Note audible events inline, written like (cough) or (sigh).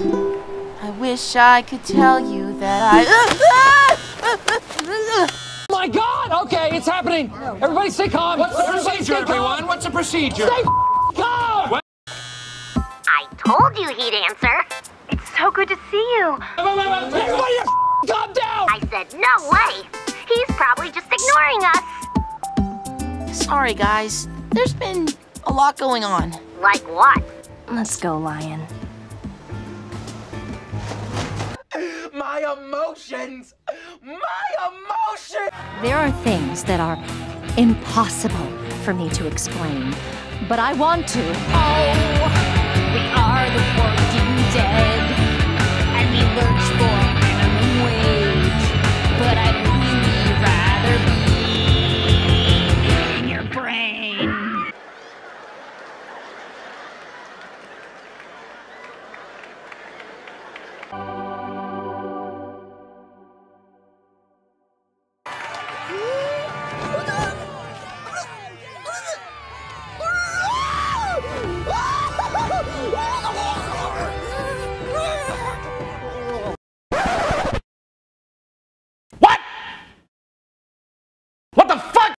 I wish I could tell you that I. (laughs) My God! Okay, it's happening. Everybody stay calm. What's the Everybody procedure, stay calm. everyone? What's the procedure? Stay calm. What? I told you he'd answer. It's so good to see you. Everybody, calm down. I said, no way. He's probably just ignoring us. Sorry, guys. There's been a lot going on. Like what? Let's go, Lion. Emotions! My emotions! There are things that are impossible for me to explain, but I want to. Oh, we are the Walking Dead, and we lurch for minimum wage. But I'd really rather be in your brain. Woo!